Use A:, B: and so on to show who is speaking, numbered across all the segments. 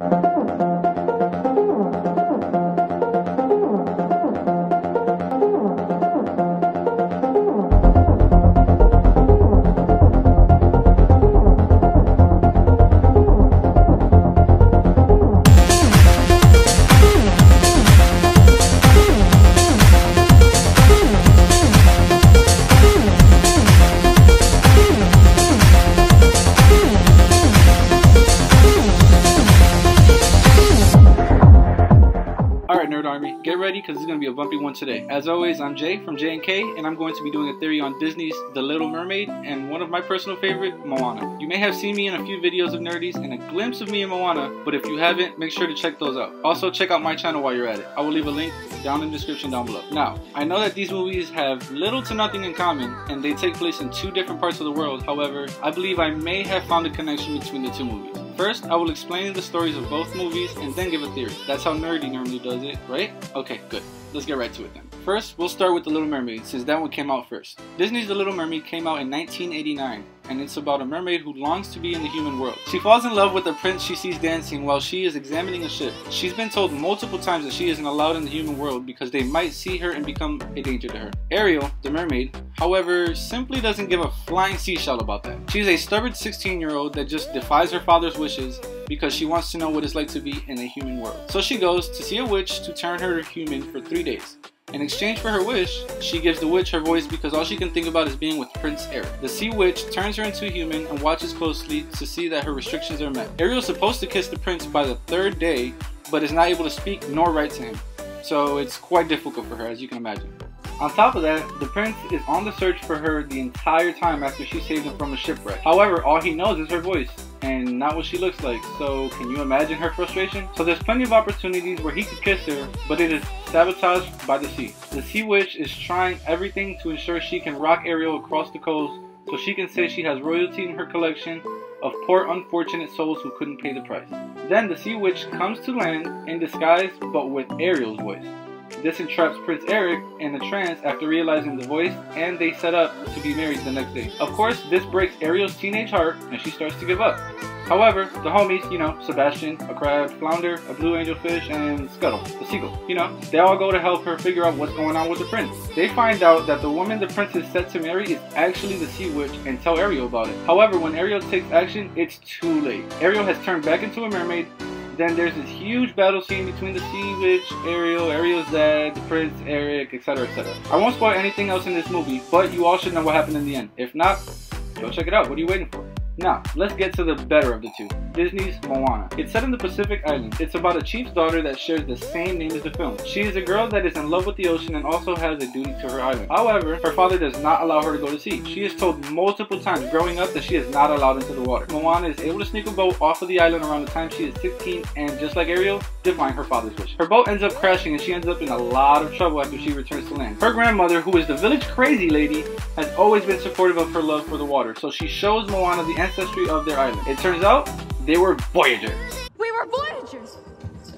A: Get a bumpy one today. As always, I'm Jay from J&K and I'm going to be doing a theory on Disney's The Little Mermaid and one of my personal favorite, Moana. You may have seen me in a few videos of Nerdies and a glimpse of me in Moana, but if you haven't, make sure to check those out. Also, check out my channel while you're at it. I will leave a link down in the description down below. Now, I know that these movies have little to nothing in common and they take place in two different parts of the world. However, I believe I may have found a connection between the two movies. First, I will explain the stories of both movies and then give a theory. That's how Nerdy normally does it, right? Okay, good. Let's get right to it then. First, we'll start with The Little Mermaid, since that one came out first. Disney's The Little Mermaid came out in 1989, and it's about a mermaid who longs to be in the human world. She falls in love with the prince she sees dancing while she is examining a ship. She's been told multiple times that she isn't allowed in the human world because they might see her and become a danger to her. Ariel, the mermaid, however, simply doesn't give a flying seashell about that. She's a stubborn 16 year old that just defies her father's wishes because she wants to know what it's like to be in a human world. So she goes to see a witch to turn her human for three days. In exchange for her wish, she gives the witch her voice because all she can think about is being with Prince Eric. The sea witch turns her into a human and watches closely to see that her restrictions are met. Ariel's supposed to kiss the prince by the third day, but is not able to speak nor write to him. So it's quite difficult for her, as you can imagine. On top of that, the prince is on the search for her the entire time after she saves him from a shipwreck. However, all he knows is her voice and not what she looks like. So can you imagine her frustration? So there's plenty of opportunities where he could kiss her, but it is sabotaged by the sea. The sea witch is trying everything to ensure she can rock Ariel across the coast so she can say she has royalty in her collection of poor unfortunate souls who couldn't pay the price. Then the sea witch comes to land in disguise but with Ariel's voice. This entraps Prince Eric in a trance after realizing the voice, and they set up to be married the next day. Of course, this breaks Ariel's teenage heart, and she starts to give up. However, the homies, you know, Sebastian, a crab, Flounder, a blue angelfish, and Scuttle, the seagull, you know, they all go to help her figure out what's going on with the prince. They find out that the woman the prince is set to marry is actually the sea witch and tell Ariel about it. However, when Ariel takes action, it's too late. Ariel has turned back into a mermaid then there's this huge battle scene between the Sea Witch, Ariel, Ariel's the Prince, Eric, etc., etc. I won't spoil anything else in this movie, but you all should know what happened in the end. If not, go check it out. What are you waiting for? Now, let's get to the better of the two. Disney's Moana. It's set in the Pacific Islands. It's about a chief's daughter that shares the same name as the film. She is a girl that is in love with the ocean and also has a duty to her island. However, her father does not allow her to go to sea. She is told multiple times growing up that she is not allowed into the water. Moana is able to sneak a boat off of the island around the time she is 16 and just like Ariel, defying her father's wish. Her boat ends up crashing and she ends up in a lot of trouble after she returns to land. Her grandmother, who is the village crazy lady, has always been supportive of her love for the water, so she shows Moana the ancestry of their island. It turns out they were Voyagers.
B: We were Voyagers!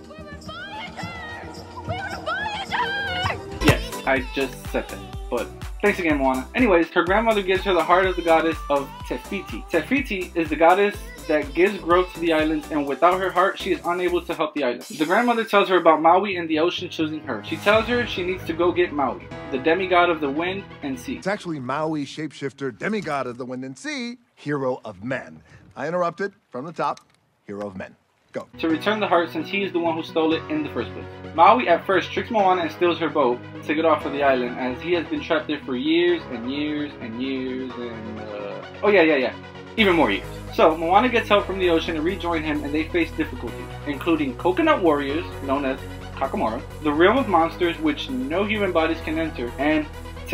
B: We were Voyagers! We were Voyagers!
A: Yes, I just said that, but thanks again, Moana. Anyways, her grandmother gives her the heart of the goddess of Te Fiti. Tefiti is the goddess that gives growth to the islands, and without her heart, she is unable to help the island. The grandmother tells her about Maui and the ocean choosing her. She tells her she needs to go get Maui, the demigod of the wind and sea.
C: It's actually Maui, shapeshifter, demigod of the wind and sea, hero of men. I interrupted from the top, hero of men. Go.
A: To return the heart since he is the one who stole it in the first place. Maui at first tricks Moana and steals her boat to get off of the island as he has been trapped there for years and years and years and uh... oh yeah yeah yeah even more years. So Moana gets help from the ocean to rejoin him and they face difficulties including coconut warriors known as Kakamora, the realm of monsters which no human bodies can enter and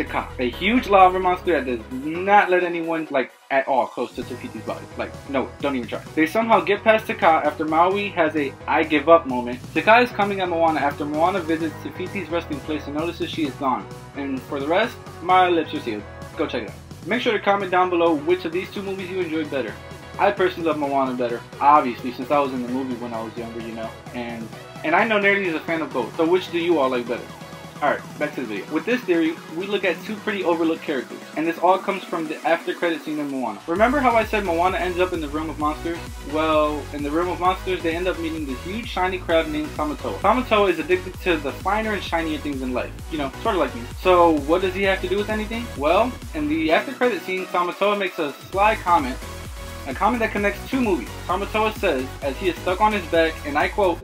A: Kā, a huge lava monster that does not let anyone, like, at all close to Te body. Like, no, don't even try. They somehow get past Te Kā after Maui has a I give up moment. Te Kā is coming at Moana after Moana visits Te resting place and notices she is gone. And for the rest, my lips are sealed. Go check it out. Make sure to comment down below which of these two movies you enjoyed better. I personally love Moana better, obviously, since I was in the movie when I was younger, you know. And and I know Nerdy is a fan of both, so which do you all like better? Alright, back to the video. With this theory, we look at two pretty overlooked characters, and this all comes from the after credit scene in Moana. Remember how I said Moana ends up in the Realm of Monsters? Well, in the Realm of Monsters, they end up meeting this huge shiny crab named Tamatoa. Tamatoa is addicted to the finer and shinier things in life. You know, sort of like me. So, what does he have to do with anything? Well, in the after credit scene, Tamatoa makes a sly comment a comment that connects two movies. Tamatoa says, as he is stuck on his back, and I quote,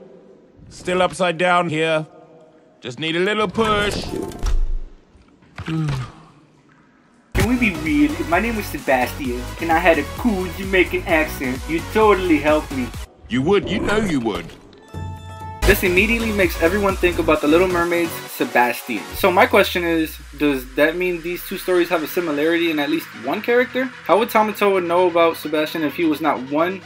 D: Still upside down here. Just need a little push.
A: Can we be real? If my name was Sebastian and I had a cool Jamaican accent, you'd totally help me.
D: You would, you know you would.
A: This immediately makes everyone think about the Little Mermaid's Sebastian. So my question is, does that mean these two stories have a similarity in at least one character? How would Tamatoa know about Sebastian if he was not one,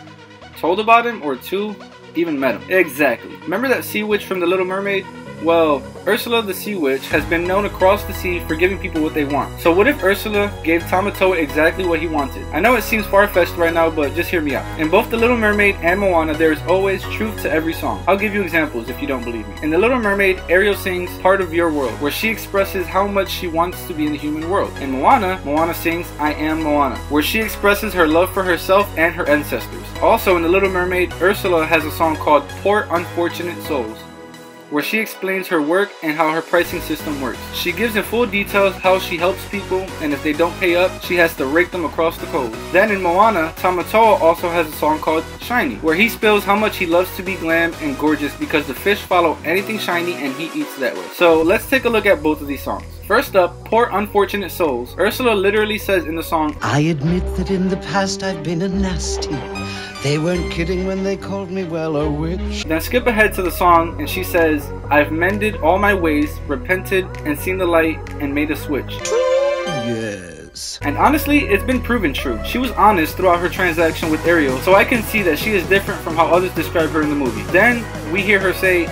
A: told about him, or two, even met him? Exactly. Remember that sea witch from The Little Mermaid? Well, Ursula the Sea Witch has been known across the sea for giving people what they want. So what if Ursula gave Tamatoa exactly what he wanted? I know it seems far-fetched right now, but just hear me out. In both The Little Mermaid and Moana, there is always truth to every song. I'll give you examples if you don't believe me. In The Little Mermaid, Ariel sings Part of Your World, where she expresses how much she wants to be in the human world. In Moana, Moana sings I Am Moana, where she expresses her love for herself and her ancestors. Also, in The Little Mermaid, Ursula has a song called Poor Unfortunate Souls where she explains her work and how her pricing system works. She gives in full details how she helps people and if they don't pay up, she has to rake them across the coals. Then in Moana, Tamatoa also has a song called Shiny, where he spills how much he loves to be glam and gorgeous because the fish follow anything shiny and he eats that way. So let's take a look at both of these songs. First up, Poor Unfortunate Souls. Ursula literally says in the song,
E: I admit that in the past I've been a nasty. They weren't kidding when they called me, well, a witch.
A: Then skip ahead to the song and she says, I've mended all my ways, repented, and seen the light, and made a switch.
E: Yes.
A: And honestly, it's been proven true. She was honest throughout her transaction with Ariel, so I can see that she is different from how others describe her in the movie. Then, we hear her say,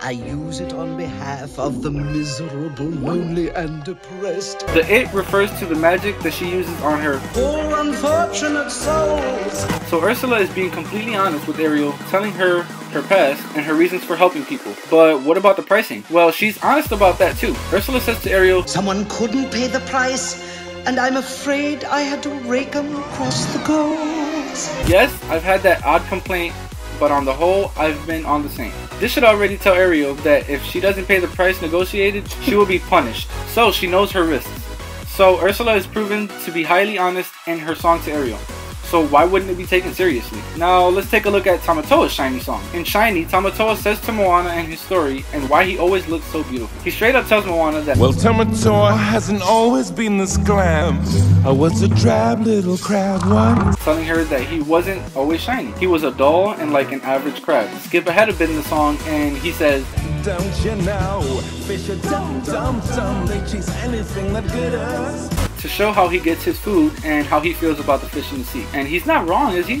E: I use it on behalf of the miserable, lonely, and depressed.
A: The it refers to the magic that she uses on her.
E: Poor unfortunate souls.
A: So Ursula is being completely honest with Ariel, telling her her past and her reasons for helping people. But what about the pricing? Well, she's honest about that too. Ursula says to Ariel,
E: Someone couldn't pay the price, and I'm afraid I had to rake them across the coals.
A: Yes, I've had that odd complaint, but on the whole, I've been on the same. This should already tell Ariel that if she doesn't pay the price negotiated, she will be punished. So she knows her risks. So Ursula is proven to be highly honest in her song to Ariel. So why wouldn't it be taken seriously? Now let's take a look at Tamatoa's Shiny song. In Shiny, Tamatoa says to Moana and his story and why he always looks so beautiful. He straight up tells Moana that
D: Well, Tamatoa hasn't always been this glam. I was a drab little crab once.
A: telling her that he wasn't always shiny. He was a dull and like an average crab. Skip ahead a bit in the song and he says,
D: Don't you know? Fish are dumb, dumb, dumb. They chase anything that glitters.
A: To show how he gets his food and how he feels about the fish in the sea. And he's not wrong, is he?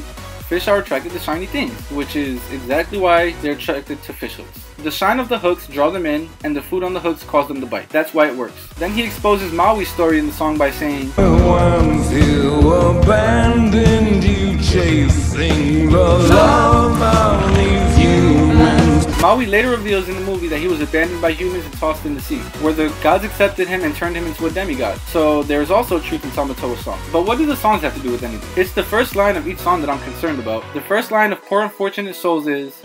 A: Fish are attracted to shiny things, which is exactly why they're attracted to fish hooks. The shine of the hooks draw them in, and the food on the hooks cause them to bite. That's why it works. Then he exposes Maui's story in the song by saying,
D: abandoned you chasing the love.
A: Maui later reveals in the movie that he was abandoned by humans and tossed in the sea, where the gods accepted him and turned him into a demigod. So there's also truth in Tamatoa's song. But what do the songs have to do with anything? It's the first line of each song that I'm concerned about. The first line of Poor Unfortunate Souls is,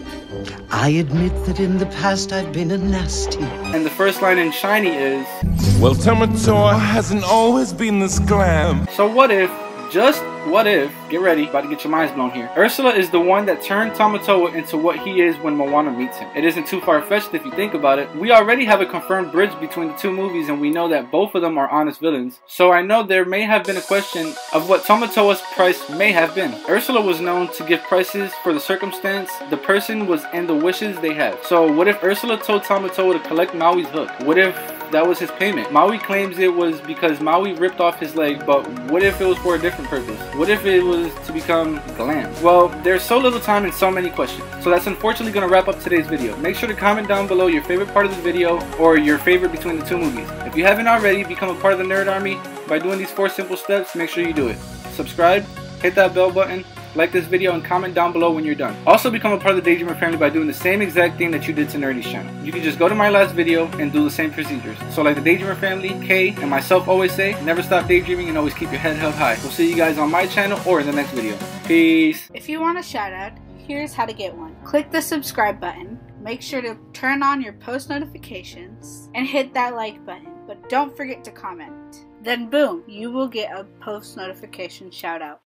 E: I admit that in the past I've been a nasty.
A: and the first line in Shiny is,
D: Well, Tamatoa hasn't always been this glam.
A: So what if, just what if, get ready, about to get your minds blown here. Ursula is the one that turned Tamatoa into what he is when Moana meets him. It isn't too far-fetched if you think about it. We already have a confirmed bridge between the two movies and we know that both of them are honest villains. So I know there may have been a question of what Tamatoa's price may have been. Ursula was known to give prices for the circumstance the person was and the wishes they had. So what if Ursula told Tamatoa to collect Maui's hook? What if that was his payment. Maui claims it was because Maui ripped off his leg, but what if it was for a different purpose? What if it was to become glam? Well, there's so little time and so many questions. So that's unfortunately going to wrap up today's video. Make sure to comment down below your favorite part of this video or your favorite between the two movies. If you haven't already, become a part of the Nerd Army by doing these four simple steps. Make sure you do it. Subscribe, hit that bell button, like this video, and comment down below when you're done. Also become a part of the Daydreamer family by doing the same exact thing that you did to Nerdy's channel. You can just go to my last video and do the same procedures. So like the Daydreamer family, Kay, and myself always say, never stop daydreaming and always keep your head held high. We'll see you guys on my channel or in the next video. Peace.
F: If you want a shout out, here's how to get one. Click the subscribe button, make sure to turn on your post notifications, and hit that like button. But don't forget to comment. Then boom, you will get a post notification shout out.